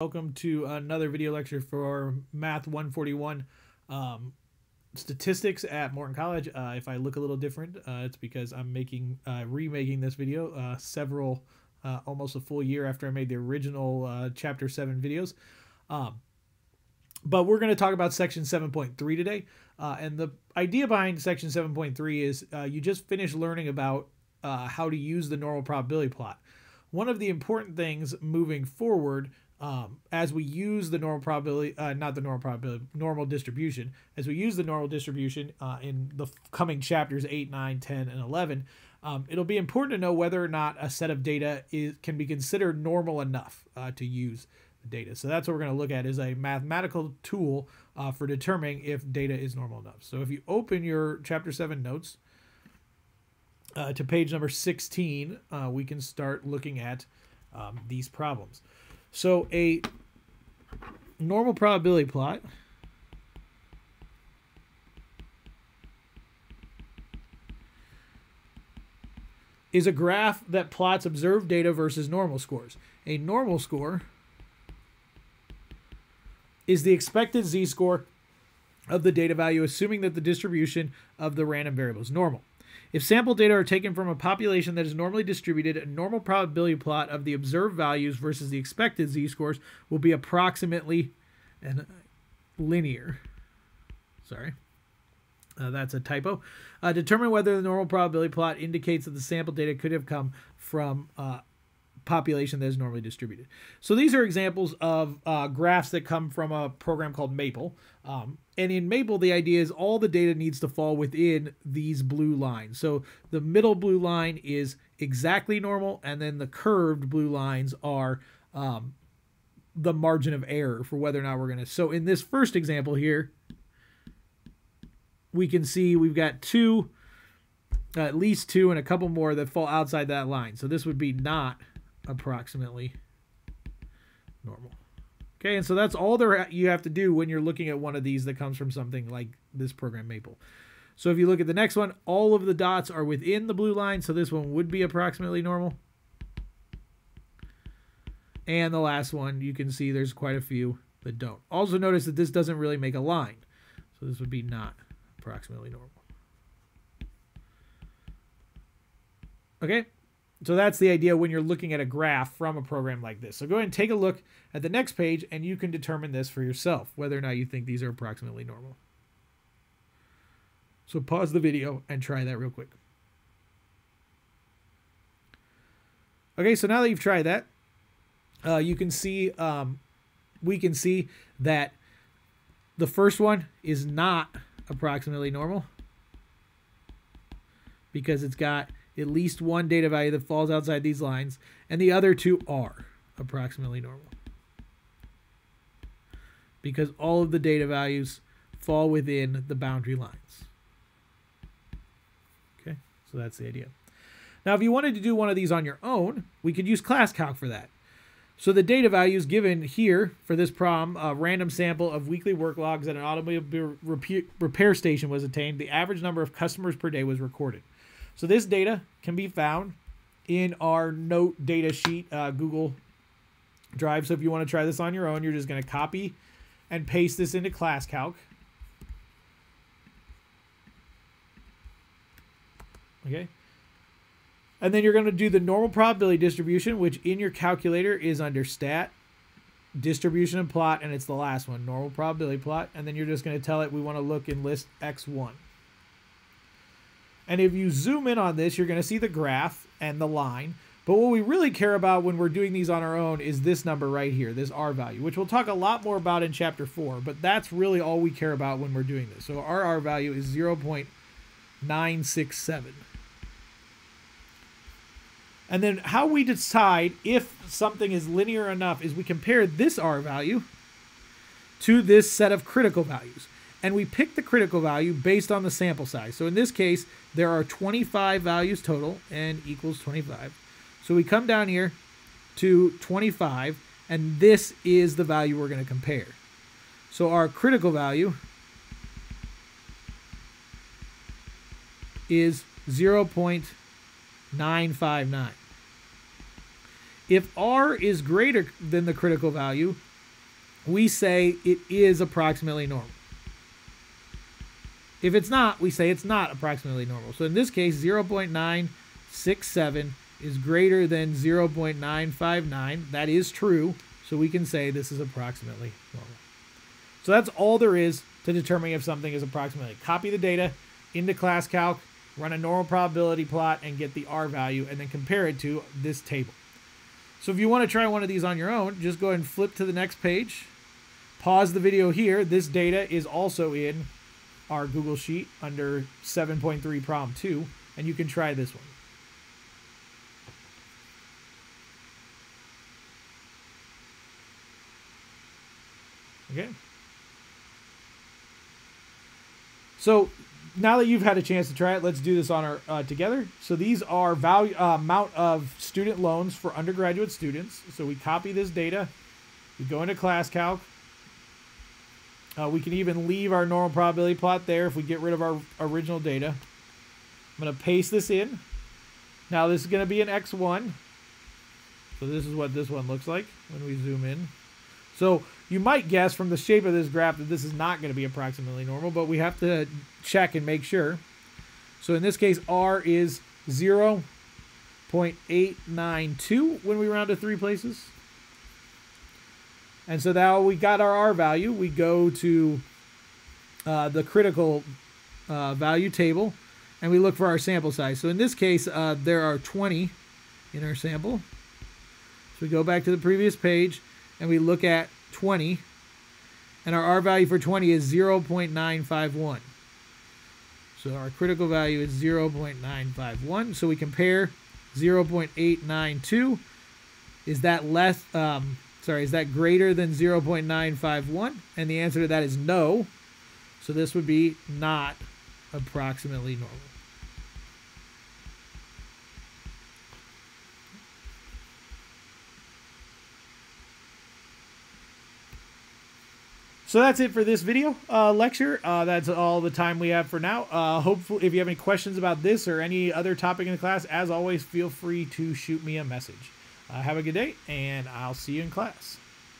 Welcome to another video lecture for Math 141 um, statistics at Morton College. Uh, if I look a little different, uh, it's because I'm making uh, remaking this video uh, several, uh, almost a full year after I made the original uh, Chapter 7 videos. Um, but we're going to talk about Section 7.3 today. and the idea behind Section 7.3 is you just finished learning about how to use the normal probability plot. One of the important things moving forward um, as we use the normal probability, uh, not the normal probability, normal distribution, as we use the normal distribution uh, in the coming chapters 8, 9, 10, and 11, um, it'll be important to know whether or not a set of data is can be considered normal enough uh, to use the data. So that's what we're going to look at is a mathematical tool uh, for determining if data is normal enough. So if you open your chapter 7 notes uh, to page number 16, uh, we can start looking at um, these problems. So a normal probability plot is a graph that plots observed data versus normal scores. A normal score is the expected z-score of the data value assuming that the distribution of the random variable is normal. If sample data are taken from a population that is normally distributed, a normal probability plot of the observed values versus the expected z-scores will be approximately and linear. Sorry. Uh, that's a typo. Uh, determine whether the normal probability plot indicates that the sample data could have come from uh, population that is normally distributed. So these are examples of uh, graphs that come from a program called Maple. Um, and in Maple, the idea is all the data needs to fall within these blue lines. So the middle blue line is exactly normal, and then the curved blue lines are um, the margin of error for whether or not we're going to. So in this first example here, we can see we've got two, at least two, and a couple more that fall outside that line. So this would be not approximately normal. Okay, and so that's all there uh, you have to do when you're looking at one of these that comes from something like this program Maple. So if you look at the next one, all of the dots are within the blue line, so this one would be approximately normal. And the last one, you can see there's quite a few that don't. Also notice that this doesn't really make a line. So this would be not approximately normal. Okay, so that's the idea when you're looking at a graph from a program like this. So go ahead and take a look at the next page and you can determine this for yourself, whether or not you think these are approximately normal. So pause the video and try that real quick. Okay, so now that you've tried that, uh, you can see, um, we can see that the first one is not approximately normal because it's got at least one data value that falls outside these lines, and the other two are approximately normal. Because all of the data values fall within the boundary lines. Okay, so that's the idea. Now, if you wanted to do one of these on your own, we could use ClassCalc for that. So the data values given here for this problem, a random sample of weekly work logs at an automobile repair station was attained. The average number of customers per day was recorded. So this data can be found in our note data sheet, uh, Google Drive. So if you want to try this on your own, you're just going to copy and paste this into ClassCalc. Okay. And then you're going to do the normal probability distribution, which in your calculator is under stat, distribution and plot, and it's the last one, normal probability plot. And then you're just going to tell it we want to look in list X1. And if you zoom in on this, you're going to see the graph and the line. But what we really care about when we're doing these on our own is this number right here, this R value, which we'll talk a lot more about in chapter 4. But that's really all we care about when we're doing this. So our R value is 0.967. And then how we decide if something is linear enough is we compare this R value to this set of critical values and we pick the critical value based on the sample size. So in this case, there are 25 values total, and equals 25. So we come down here to 25, and this is the value we're going to compare. So our critical value is 0.959. If R is greater than the critical value, we say it is approximately normal. If it's not, we say it's not approximately normal. So in this case, 0.967 is greater than 0.959. That is true. So we can say this is approximately normal. So that's all there is to determining if something is approximately. Copy the data into ClassCalc, run a normal probability plot, and get the R value, and then compare it to this table. So if you want to try one of these on your own, just go ahead and flip to the next page. Pause the video here. This data is also in our Google Sheet under 7.3 problem 2, and you can try this one. Okay. So now that you've had a chance to try it, let's do this on our uh, together. So these are value uh, amount of student loans for undergraduate students. So we copy this data, we go into ClassCalc, uh, we can even leave our normal probability plot there if we get rid of our original data. I'm going to paste this in. Now this is going to be an X1. So this is what this one looks like when we zoom in. So you might guess from the shape of this graph that this is not going to be approximately normal, but we have to check and make sure. So in this case, R is 0 0.892 when we round to three places. And so now we got our R value. We go to uh, the critical uh, value table and we look for our sample size. So in this case, uh, there are 20 in our sample. So we go back to the previous page and we look at 20 and our R value for 20 is 0.951. So our critical value is 0.951. So we compare 0.892. Is that less, um, sorry, is that greater than 0.951? And the answer to that is no. So this would be not approximately normal. So that's it for this video uh, lecture. Uh, that's all the time we have for now. Uh, hopefully, if you have any questions about this or any other topic in the class, as always, feel free to shoot me a message. Uh, have a good day, and I'll see you in class.